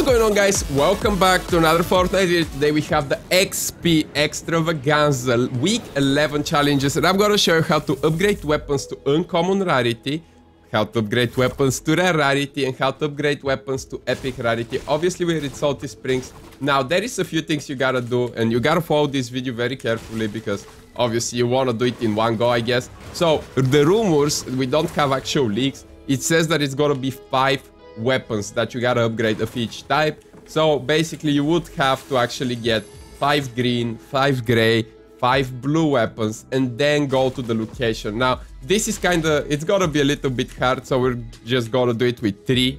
What's going on guys? Welcome back to another Fortnite video. Today we have the XP Xtravaganza Week 11 challenges and I'm gonna show you how to upgrade weapons to uncommon rarity, how to upgrade weapons to rare rarity and how to upgrade weapons to epic rarity. Obviously we're in Salty Springs. Now there is a few things you gotta do and you gotta follow this video very carefully because obviously you wanna do it in one go I guess. So the rumors, we don't have actual leaks, it says that it's gonna be 5 weapons that you gotta upgrade of each type. So basically you would have to actually get 5 green, 5 gray, 5 blue weapons and then go to the location. Now this is kinda, it's gonna be a little bit hard so we're just gonna do it with 3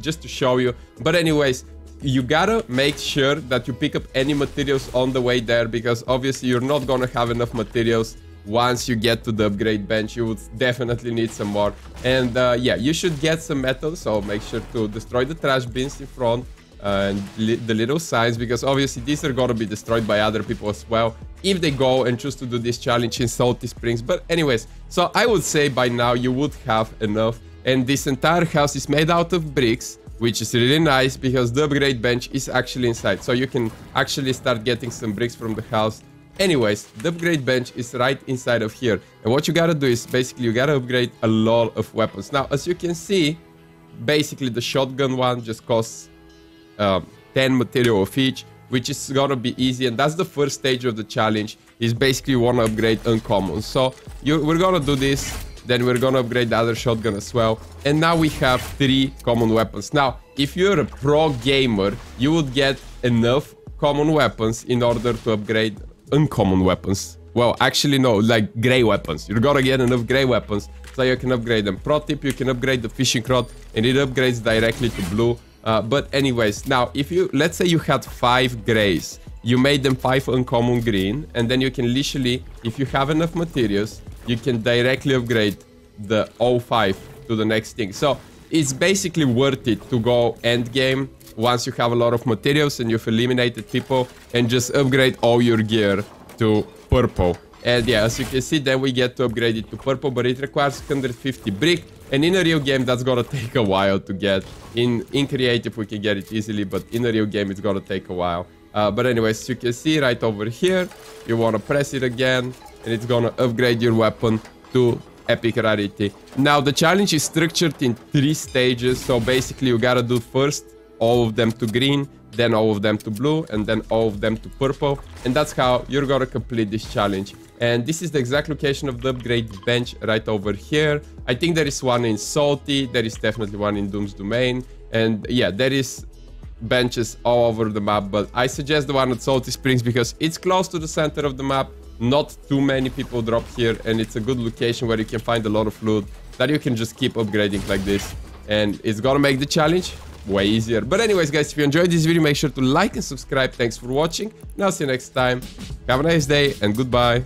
just to show you. But anyways, you gotta make sure that you pick up any materials on the way there because obviously you're not gonna have enough materials once you get to the upgrade bench you would definitely need some more. And uh, yeah you should get some metal so make sure to destroy the trash bins in front uh, and li the little signs because obviously these are gonna be destroyed by other people as well if they go and choose to do this challenge in salty springs. But anyways so i would say by now you would have enough. And this entire house is made out of bricks which is really nice because the upgrade bench is actually inside. So you can actually start getting some bricks from the house Anyways, the upgrade bench is right inside of here. And what you gotta do is basically you gotta upgrade a lot of weapons. Now, as you can see, basically the shotgun one just costs um, 10 material of each, which is gonna be easy. And that's the first stage of the challenge, is basically you wanna upgrade uncommon. So you, we're gonna do this, then we're gonna upgrade the other shotgun as well. And now we have three common weapons. Now, if you're a pro gamer, you would get enough common weapons in order to upgrade uncommon weapons. Well, actually no, like gray weapons. You gotta get enough gray weapons so you can upgrade them. Pro tip, you can upgrade the fishing rod and it upgrades directly to blue. Uh, but anyways, now if you, let's say you had five grays, you made them five uncommon green and then you can literally, if you have enough materials, you can directly upgrade the 05 to the next thing. So it's basically worth it to go end game once you have a lot of materials and you've eliminated people and just upgrade all your gear to purple. And yeah, as you can see, then we get to upgrade it to purple, but it requires 150 brick. And in a real game, that's gonna take a while to get. In, in creative, we can get it easily, but in a real game, it's gonna take a while. Uh, but anyways, you can see right over here, you wanna press it again, and it's gonna upgrade your weapon to epic rarity. Now, the challenge is structured in three stages, so basically you gotta do first all of them to green, then all of them to blue, and then all of them to purple. And that's how you're gonna complete this challenge. And this is the exact location of the upgrade bench right over here. I think there is one in Salty, there is definitely one in Doom's Domain. And yeah, there is benches all over the map, but I suggest the one at Salty Springs because it's close to the center of the map. Not too many people drop here, and it's a good location where you can find a lot of loot that you can just keep upgrading like this. And it's gonna make the challenge way easier. But anyways, guys, if you enjoyed this video, make sure to like and subscribe. Thanks for watching. And I'll see you next time. Have a nice day and goodbye.